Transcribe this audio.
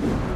you